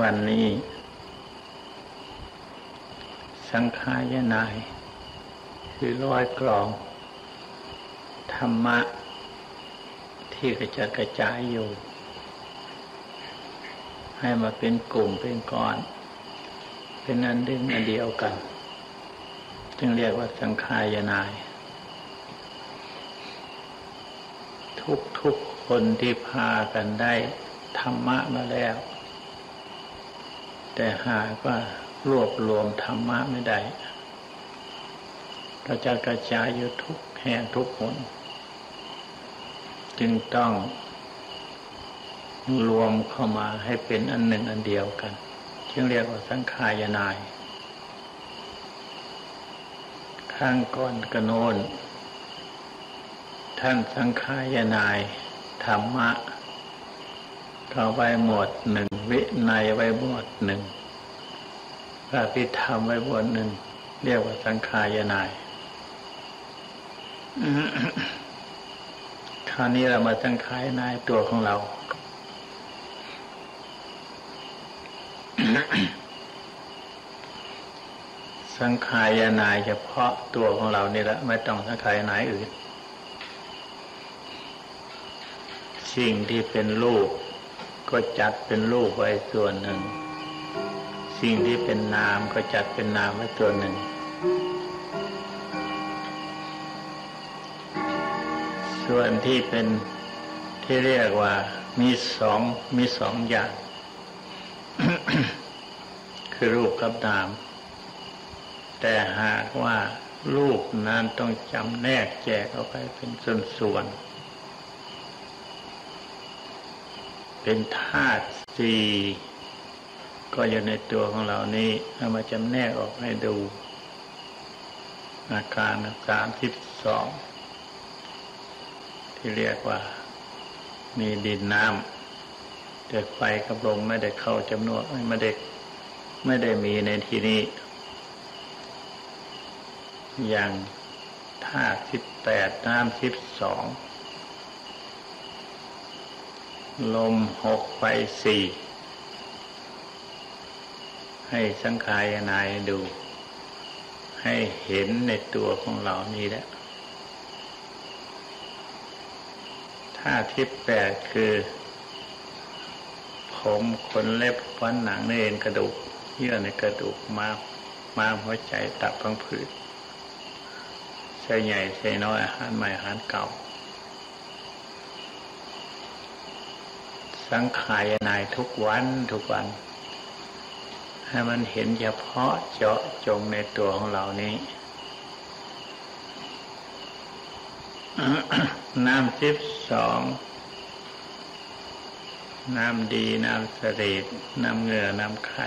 วันนี้ สังขายนายคือร้อยกลอง ธรรมะ ที่กระจัดกระจายอยู่ ให้มาเป็นกลุ่มเป็นก้อน เป็นอันเดึงอันเดียวกัน จึงเรียกว่าสังขายนาย ทุกทุกคนที่พากันได้ธรรมะมาแล้ว แต่หากว่ารวบรวมธรรมะไม่ได้กระจากระจายอยู่ทุกแห่งทุกคน จึงต้องรวมเข้ามาให้เป็นอันหนึ่งอันเดียวกันจึงเรียกว่าสังขายนาย ข้างก่อนกระโนนท่านสังขายนายธรรมะ เขาไว้หมวดหนึ่ง วิในไว้หมวดหนึ่งพระพิธรรมไว้หมวดหนึ่ง เรียกว่าสังขายนายคราวนี้เรามาสังขายนายตัวของเราสังขายนายเฉพาะตัวของเรานี่แหละไม่ต้องสังขายนายอื่น สิ่งที่เป็นรูป ก็จัดเป็นรูปไว้ส่วนหนึ่ง สิ่งที่เป็นนามก็จัดเป็นนามไว้ส่วนหนึ่ง ส่วนที่เป็นที่เรียกว่ามีสองมีสองอย่าง คือรูปกับนาม แต่หากว่ารูปนั้นต้องจำแนกแจกออกไปเป็นส่วนๆ เป็นธาตุสี่ก็อยู่ในตัวของเรานี้เอามาจำแนกออกให้ดู อาการสามสิบสองที่เรียกว่า มีดินน้ำแต่ไฟกับลมไม่ได้เข้าจำนวนไม่ได้ไม่ได้มีในที่นี้ อย่างธาตุสิบแปดน้ำสิบสอง ลมหกไปสี่ ให้สังขายนายดู ให้เห็นในตัวของเรานี้แหละท่าที่แปดคือ ผมขนเล็บฟันหนังเนื้อกระดูก เยื่อในกระดูกมามาหัวใจตับพังผืดใช่ใหญ่ใช่น้อยอาหารใหม่อาหารเก่า สังขายนายทุกวันทุกวัน ให้มันเห็นเฉพาะเจาะจงในตัวของเรานี้ น้ำทิพสองน้ำดี น้ำเสด็จน้ำเหงื่อ น้ำไข่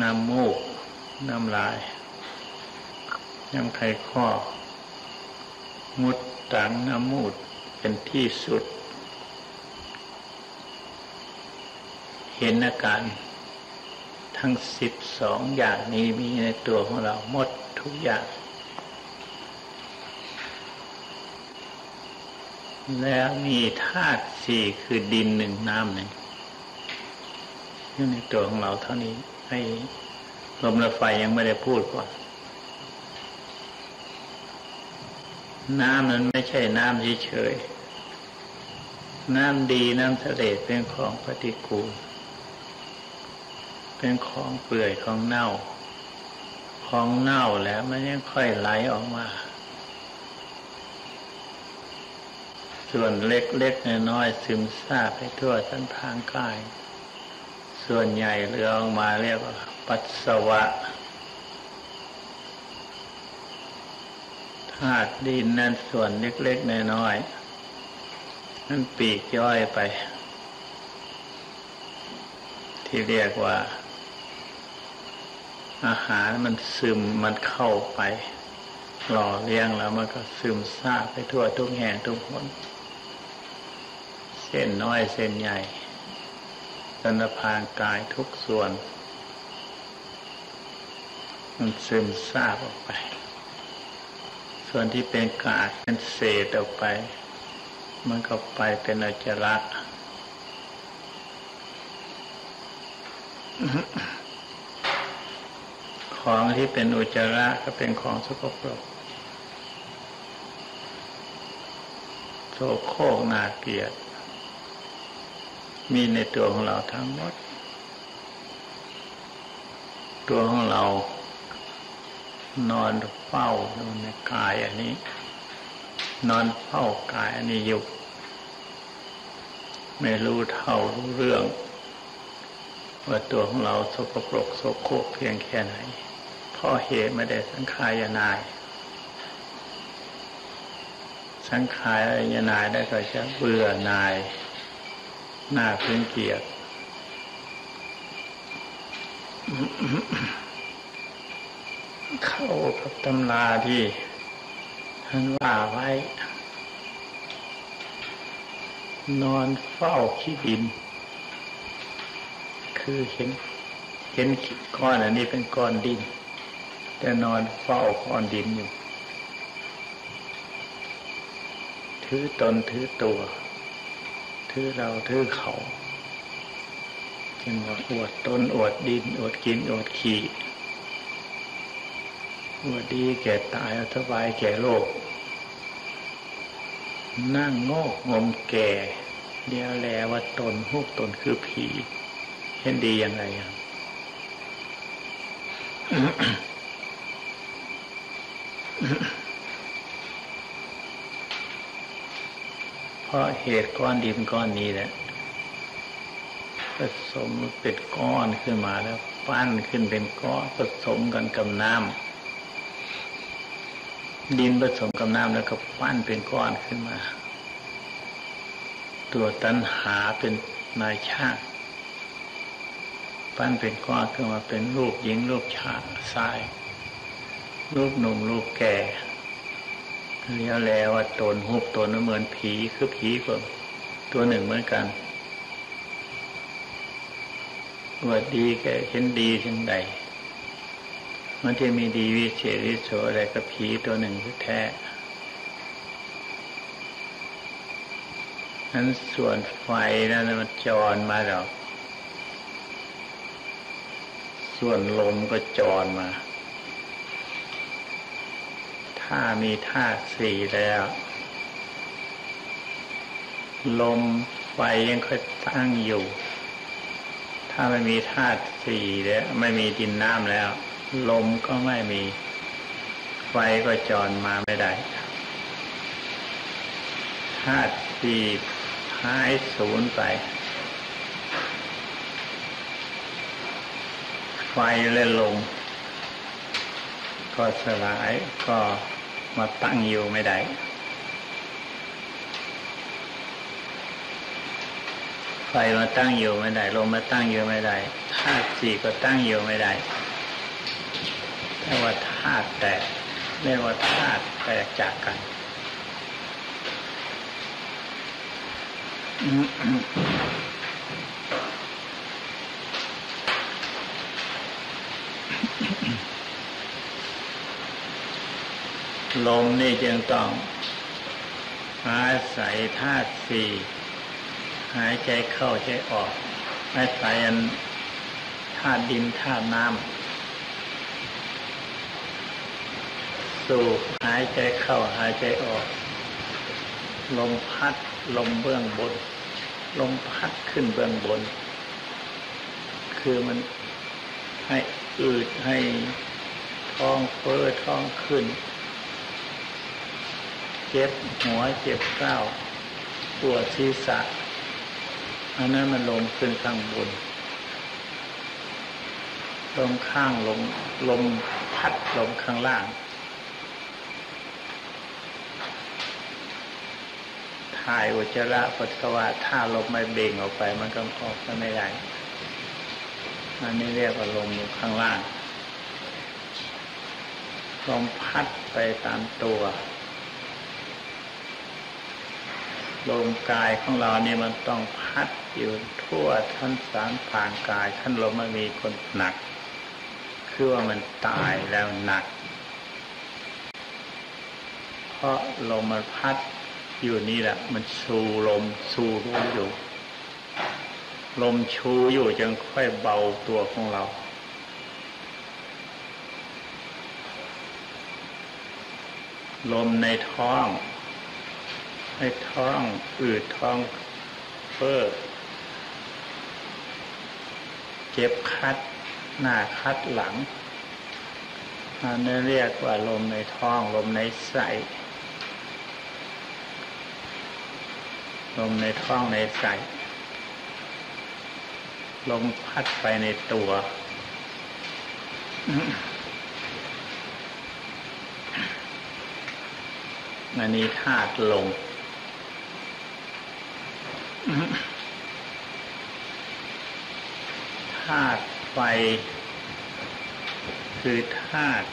น้ำมูก น้ำลาย น้ำไข่ข้อ มุดตังน้ำมูดเป็นที่สุด เห็นอาการทั้งสิบสองอย่างนี้มีในตัวของเราหมดทุกอย่าง แล้วมีธาตุสี่คือดินหนึ่งน้ำหนึ่งอยู่ในตัวของเราเท่านี้ให้ลมและไฟยังไม่ได้พูดก่อน น้ำนั้นไม่ใช่น้ำเฉยๆน้ำดีน้ำเสด็จเป็นของปฏิกูล เป็นของเปื่อยของเน่า ของเน่าแล้วมันยังค่อยไหลออกมา ส่วนเล็กๆน้อยๆซึมซาบไปทั่วทั้งทางกาย ส่วนใหญ่เรือออกมาเรียกว่า ปัสสาวะ ธาตุดินนั่นส่วนเล็กๆน้อยๆนั่นปีกย่อยไป ที่เรียกว่า อาหารมันซึมมันเข้าไป หล่อเลี้ยงแล้วมันก็ซึมซาบไปทั่วทุกแห่งทุกคนเส้นน้อยเส้นใหญ่สันพางกายทุกส่วน มันซึมซาบออกไป ส่วนที่เป็นกาดเป็นเศษออกไป มันก็ไปเป็นอจระของที่เป็นอุจจาระก็เป็นของสกปรกโสโครกนาเกียรติ มีในตัวของเราทั้งหมด ตัวของเรานอน เฝ้าในกายอันนี้ นอนเฝ้ากายอันนี้อยู่ ไม่รู้เท่ารู้เรื่อง ว่าตัวของเราสกปรกโสโครกเพียงแค่ไหนเพราะเหตุไม่ได้สังขายนาย สังขายยนายได้ก็จะเบื่อนาย หน้าพื้นเกียรติ เข้ากับตำราที่ท่านว่าไว้ นอนเฝ้าขี้ดิน คือเห็น เห็นก้อนอันนี้เป็นก้อนดิน แต่นอนเฝ้าก้อนดินอยู่ ถือตนถือตัว ถือเราถือเขาจึงว่าอวดตนอวดดินอวดกินอวดขี่ วดดีแก่ตายสบายแก่โลก นั่งโง่งมแก่เดียวแลว่าตนพวกตนคือผี เห็นดียังไงอะเพราะเหตุก้อนดินก้อนนี้แหละผสมเป็นก้อนขึ้นมาแล้ว ปั้นขึ้นเป็นก้อนผสมกันกับน้ำ ดินผสมกับน้ำแล้วก็ปั้นเป็นก้อนขึ้นมา ตัวตันหาเป็นนายช่างปั้นเป็นก้อนขึ้นมาเป็นรูปหญิงรูปชายชาย รูปหนุ่มรูปแก่เลี้ยวแล้วว่าตนหุบตนเหมือนผีคือผีก็ตัวหนึ่งเหมือนกันว่าดีแกเห็นดีเช่นใด มันจะมีดีวิเศษวิโสอะไรกับผีตัวหนึ่งแท้นั้นส่วนไฟนั่นมันจรมาแล้วส่วนลมก็จรมา ถ้ามีธาตุสี่แล้ว ลมไฟยังค่อยตั้งอยู่ ถ้าไม่มีธาตุสี่แล้ว ไม่มีดินน้ำแล้ว ลมก็ไม่มี ไฟก็จรมาไม่ได้ธาตุสี่หายศูนย์ไป ไฟและลมก็สลายก็มาตั้งอยู่ไม่ได้ไฟมาตั้งอยู่ไม่ได้ลมมาตั้งอยู่ไม่ได้ธาตุสี่ก็ตั้งอยู่ไม่ได้ เรียกว่าธาตุแตกเรียกว่าธาตุแตกจากกันลมนี่จึงต้องอาศัยธาตุสี่หายใจเข้าใจออกอาศัยธาตุดินธาตุน้ำ สูบหายใจเข้าหายใจออก ลมพัดลมเบื้องบน ลมพัดขึ้นเบื้องบน คือมันให้อืดให้ท้องเฟ้อท้องขึ้น เจ็บหัวเจ็บเก้าปวดศีรษะอันนั้นมันลมขึ้นข้างบน ลมข้างลมลมพัดลมข้างล่าง ถ่ายอุจจาระปัสสาวะถ้าลมไม่เบ่งออกไป มันก็ออกก็ไม่ได้อันนี้เรียกว่าลมอยู่ข้างล่างลมพัดไปตามตัวลมกายของเราเนี่ยมันต้องพัดอยู่ทั่วท่านสารผ่านกายท่านลมมันมีคนหนัก คือว่ามันตายแล้วหนัก เพราะลมมันพัด อยู่นี่แหละ มันสูลมสูรู้อยู่ ลมชูอยู่จึงค่อยเบาตัวของเรา ลมในท้องในท้องอืดท้องเฟ้อเจ็บคัด หน้าคัดหลังอันนี้เรียกว่าลมในท้อง ลมในไส้ ลมในท้องในไส้ลมพัดไปในตัว อันนี้ธาตุลมธาตุไฟ คือธาตุ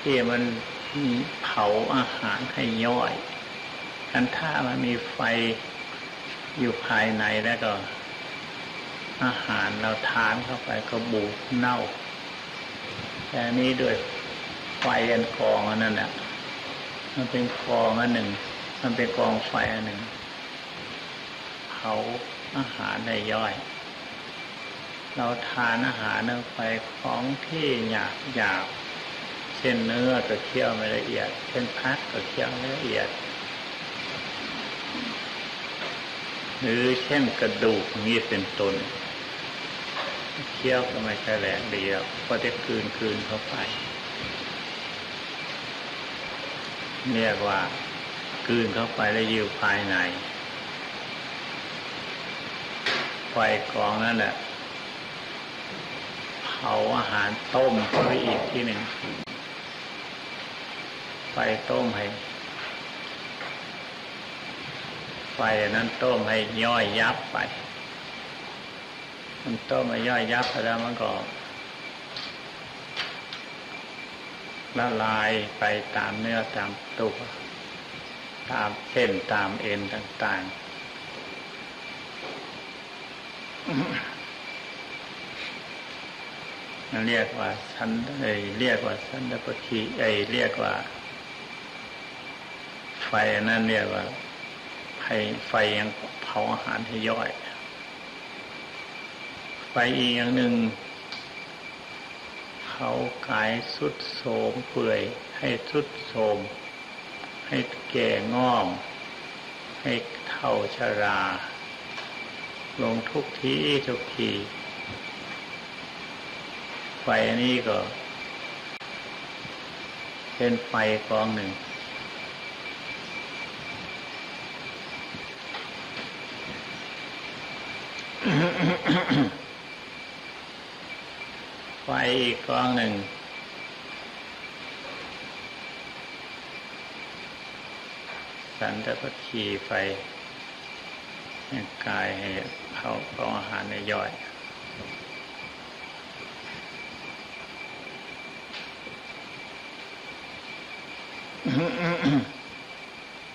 ที่มันเผาอาหารให้ย่อย อันถ้ามันมีไฟอยู่ภายในแล้วก็ อาหารเราทานเข้าไปก็บูดเน่า แต่นี้ด้วยไฟอันกองอันนั้นแหละมันเป็นกองอันหนึ่ง มันเป็นกองไฟอันหนึ่งเผาอาหารได้ย่อย เราทานอาหารลงไปของที่หยาบหยาบเช่นเนื้อก็เคี่ยวไม่ละเอียด เช่นพักก็เคี่ยวไม่ละเอียด หรือเช่นกระดูกนี้เป็นต้นเคี้ยวก็ไม่ใช่แหลกดีแล้วก็จะคืนคืนเข้าไปเรียกว่าคืนเข้าไปแล้วอยู่ภายในไฟกองนั่นแหละเผาอาหารต้มเข้าไปอีกที่หนึ่งไฟต้มให้ ไฟนั้นต้มให้ย่อยยับไป มันต้มให้ย่อยยับไปแล้วมันก็ละลายไปตามเนื้อตามตัวตามเส้นตามเอ็นต่างๆนั่นเรียกว่าสันเอเรียกว่าสันตปทีไอเรียกว่า ไฟนั่นเรียกว่า ไฟไฟยังเผาอาหารให้ย่อย ไฟอีกอย่างหนึ่งเผากายสุดโสมเปื่อย ให้สุดโสม ให้แก่ง่อมให้เท่าชรา ลงทุกทีทุกทีไฟอันนี้ก็ เป็นไฟกองหนึ่ง ไฟอีกกองหนึ่ง สันตะพัคีไฟกายให้เผาเผาอาหารในย่อย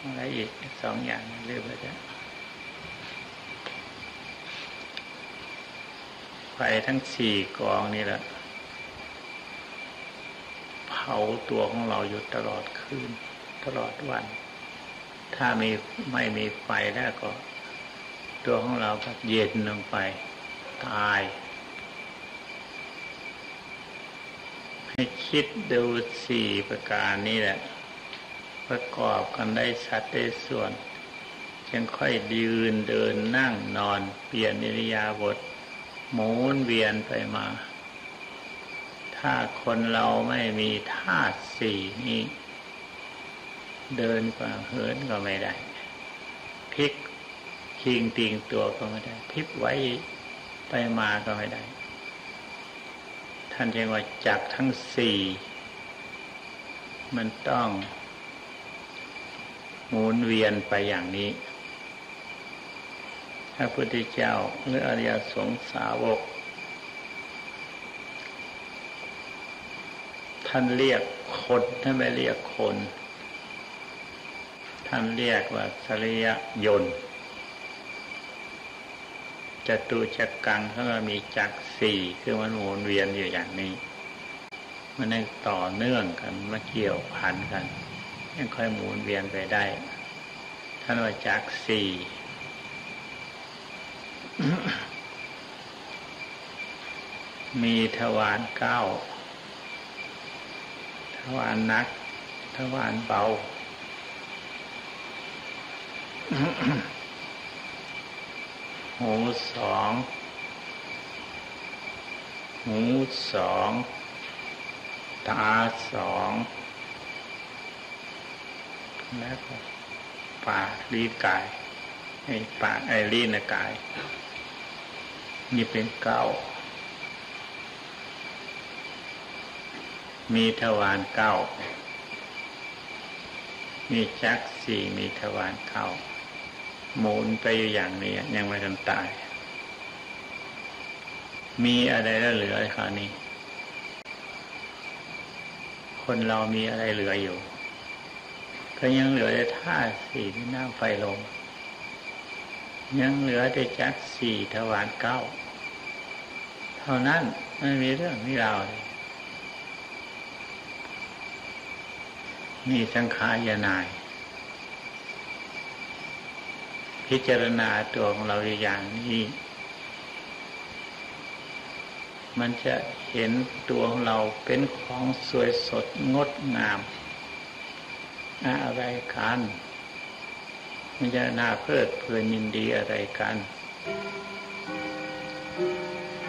อะไรอีกสองอย่างเรื่อยไปจ้ ไฟทั้งสี่กองนี่แหละ เผาตัวของเราอยู่ตลอดคืน ตลอดวัน ถ้ามีไม่มีไฟแล้วก็ ตัวของเราก็เย็นลงไป ตาย ให้คิดดูสี่ประการนี้แหละ ประกอบกันได้ชัดได้ส่วนจึงค่อยยืนเดินนั่งนอนเปลี่ยนอิริยาบถ หมุนเวียนไปมา ถ้าคนเราไม่มีธาตุสี่นี้ เดินกว่าเหินก็ไม่ได้พลิกคิงติงตัวก็ไม่ได้พลิกไว้ไปมาก็ไม่ได้ ท่านเรียกว่าจักทั้งสี่มันต้องหมุนเวียนไปอย่างนี้ พระพุทธเจ้าหรืออริยสงสาวก ท่านเรียกคนท่านไม่เรียกคน ท่านเรียกว่าสริยยนต์จตุจักกังเขาก็มีจักสี่คือมันหมุนเวียนอยู่อย่างนี้ มันต่อเนื่องกันมาเกี่ยวพันกันยังค่อยหมุนเวียนไปได้ท่านว่าจักสี่ มีทวารเก้า ทวารนัก ทวารเบา หูสอง หูสอง ตาสอง แล้วก็ปากลิ้นกาย ไอ้ปากไอ้ลิ้นกาย นี่เป็นเก้า มีทวารเก้า มีจักสี่มีทวารเก้า หมุนไปอยู่อย่างนี้ยังไม่ทันตาย มีอะไรแล้วเหลือคราวนี้ คนเรามีอะไรเหลืออยู่ ก็ยังเหลือแต่ธาตุสี่ที่น้ำไฟลม ยังเหลือแต่จักสี่ทวารเก้า เท่านั้นไม่มีเรื่องมีราเลยนี่สังขารนาย พิจารณาตัวของเราอย่างนี้ มันจะเห็นตัวของเราเป็นของสวยสดงดงาม อะไรกัน ไมันจะน่าเพลิดเพลินยินดีอะไรกัน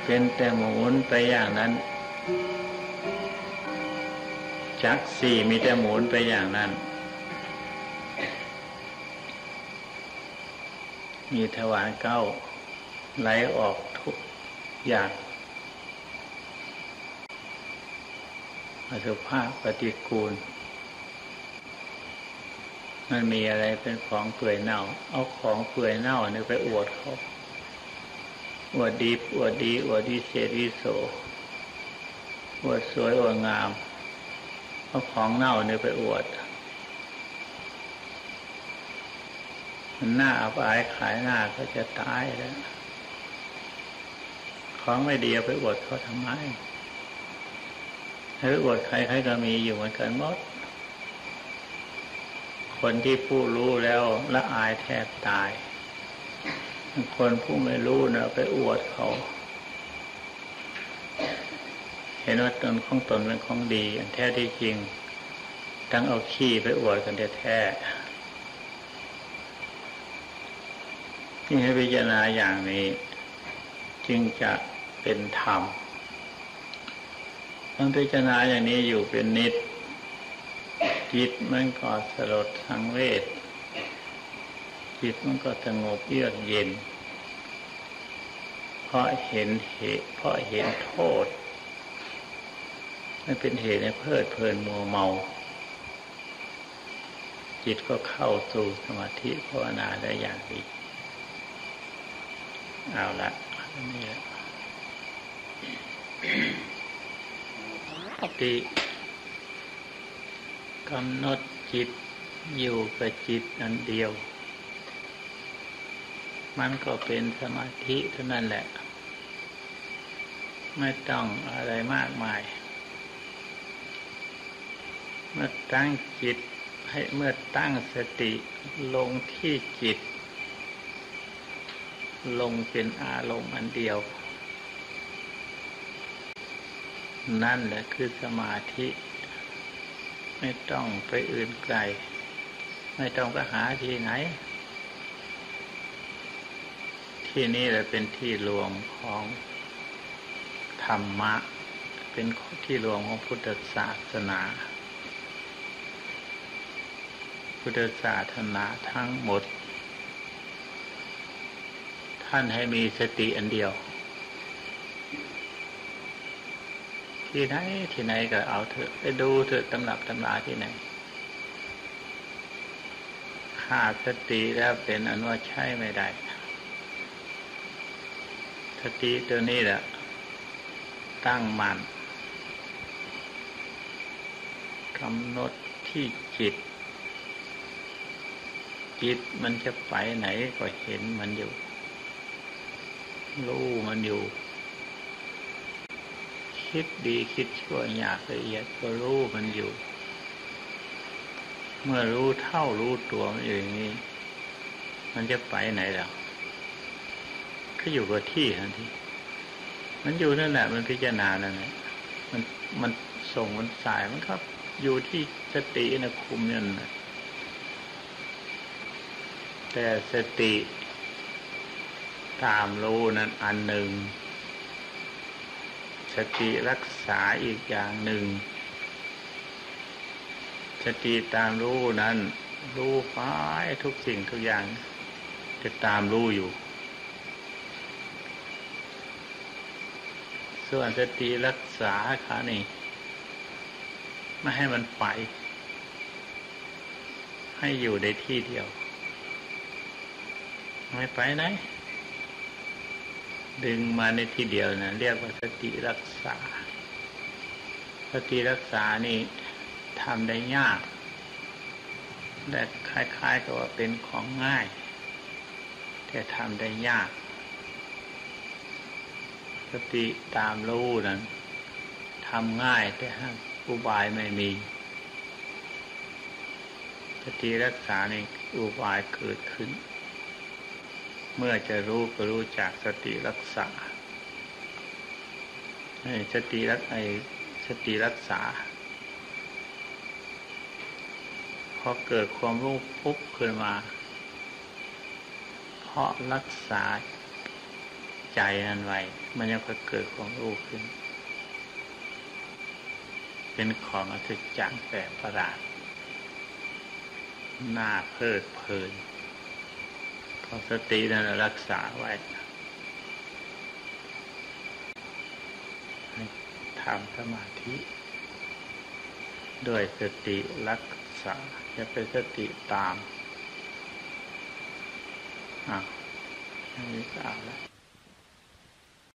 เป็นแต่หมุนไปอย่างนั้น จักสี่มีแต่หมุนไปอย่างนั้น มีถวารเก้า ไหลออกทุกอย่างอสุภาพปฏิกูล มันมีอะไรเป็นของเปื่อยเน่า เอาของเปื่อยเน่าเนี่ยไปอวดเขาอวดดีอวดดีอวดดีเศษดีโสอวดสวยอวดงามเอาของเน่าเนี่ยไปอวด มันหน้าอับอายขายหน้าก็จะตายแล้ว ของไม่ดีเอาไปอวดเขาทำไมให้ไปอวดใครใครก็มีอยู่เหมือนกันหมด คนที่ผู้รู้แล้วละอายแทบตาย คนผู้ไม่รู้เนะไปอวดเขา เห็นว่าตนของตนเป็นของดี อันแท้ที่จริงตั้งเอาขี้ไปอวดกันแท้ที่ให้พิจารณาอย่างนี้ จึงจะเป็นธรรมต้องพิจารณาอย่างนี้อยู่เป็นนิด จิตมันก็สลดสังเวชจิตมันก็สงบเยือกเย็น เพราะเห็นเหตุเพราะเห็นโทษมันเป็นเหตุให้เพลิดเพลินมัวเมา จิตก็เข้าสู่สมาธิภาวนาได้อย่างดีเอาละนนี้แหละติ กำหนดจิตอยู่กับจิตนันเดียว มันก็เป็นสมาธิเท่านั้นแหละ ไม่ต้องอะไรมากมาย เมื่อตั้งจิตให้เมื่อตั้งสติลงที่จิต ลงเป็นอารมณ์อันเดียว นั่นแหละคือสมาธิ ไม่ต้องไปอื่นไกล ไม่ต้องไปหาที่ไหน ที่นี่แหละเป็นที่รวมของธรรมะ เป็นที่รวมของพุทธศาสนา พุทธศาสนาทั้งหมด ท่านให้มีสติอันเดียว ที่ไหนที่ไหนก็เอาเถอะไปดูเถอะตำรับตำราที่ไหนขาดสติแล้วเป็นอนุว่าใช่ไม่ได้ สติตัวนี้แหละตั้งมันกำหนดที่จิต จิตมันจะไปไหนก็เห็นมันอยู่ รู้มันอยู่ คิดดีคิดชั่วอยากละเอียดก็รู้มันอยู่ เมื่อรู้เท่ารู้ตัวมันอย่างนี้ มันจะไปไหนแล้วก็อยู่กับที่ทันทีมันอยู่นั่นแหละมันพิจารณานั่นแหละมันมันส่งมันสายมันก็อยู่ที่สตินะคุมนั่นนะแต่สติตามรู้นั้นอันหนึ่ง สติรักษาอีกอย่างหนึ่ง สติตามรู้นั้น รู้ไปทุกสิ่งทุกอย่าง จะตามรู้อยู่ ส่วนสติรักษาขานี่ไม่ให้มันไป ให้อยู่ในที่เดียว ไม่ไปไหน ดึงมาในที่เดียวนะเรียกว่าสติรักษา สติรักษานี่ทำได้ยาก แต่คล้ายๆกับว่าเป็นของง่าย แต่ทำได้ยาก สติตามรู้นั้นทำง่ายแต่ห้อุบายไม่มี สติรักษาในอุบายเกิดขึ้น เมื่อจะรู้ก็รู้จากสติรักษาสติรักไอสติรักษาพอเกิดความรู้ปุ๊บขึ้นมา เพราะรักษาใจนั้นไว้ มันยังก็เกิดความรู้ขึ้น เป็นของอัศจรรย์แปลกประหลาดน่าเพลิดเพลิน พอสตินั้นรักษาไว้ทำสมาธิ ด้วยสติรักษาจะเป็นสติตาม อะนี่ก็เอาแล้ว